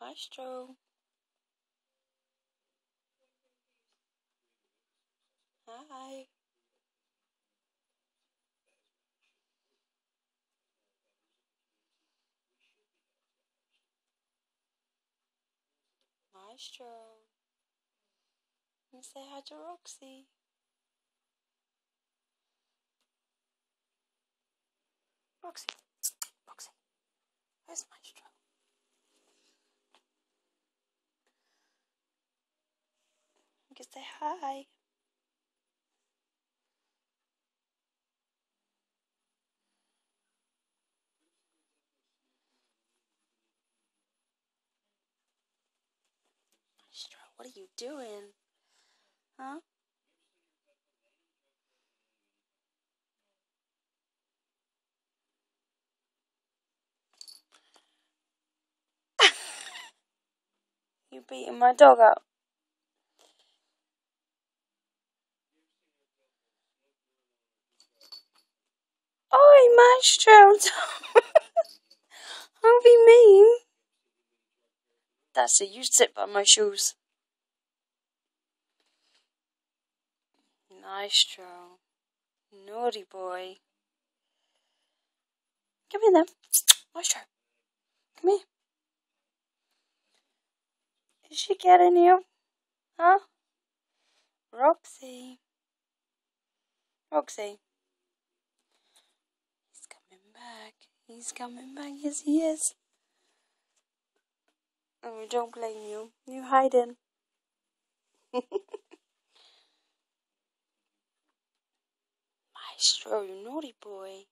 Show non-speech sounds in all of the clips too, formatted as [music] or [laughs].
Maestro. Hi. Maestro. And say hi to Roxy. Roxy. Roxy. Where's Maestro? You can say hi. What are you doing? Huh? [laughs] you beating my dog up. Maestro! Don't be mean. That's it, you sit by my shoes. Nice Maestro. Naughty boy. Come here then. Maestro. Come here. Is she getting you? Huh? Roxy. Roxy. He's coming back. He's coming back. Yes, he is. And we don't blame you. You hiding. [laughs] Maestro, you naughty boy.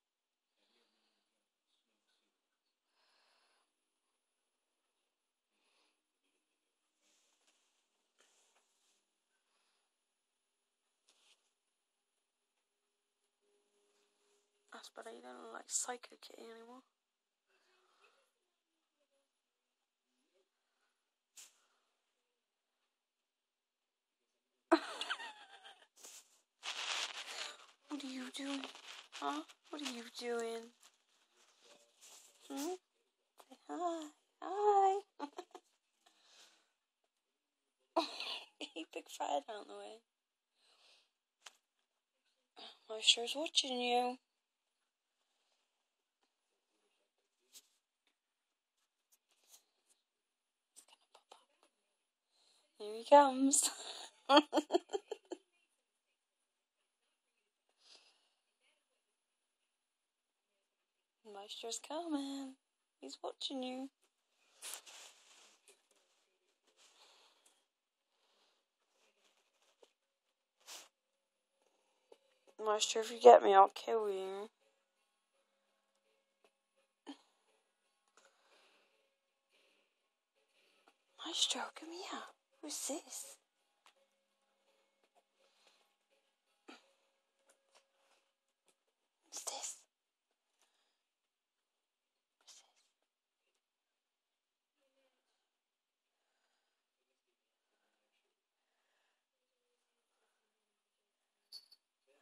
That's better, you don't like Psycho Kitty anymore. [laughs] what are you doing? Huh? What are you doing? Hmm? Say hi. Hi. [laughs] big head out the way. Maestro's watching you. He comes. [laughs] Maestro's coming. He's watching you. Maestro, if you get me, I'll kill you. Maestro, come here. Who's this? Who's this?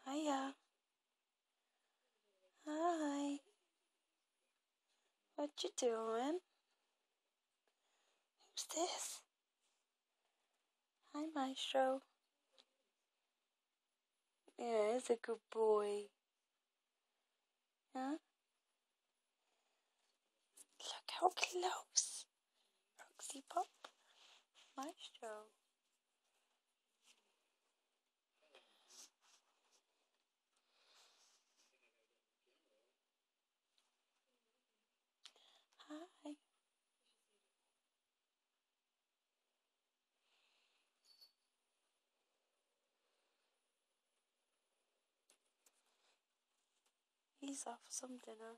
Hiya. Hi. What you doing? Who's this? Hi, Maestro. Yeah, it's a good boy. Huh? Look how close. Roxy Pop. Maestro. He's off some dinner.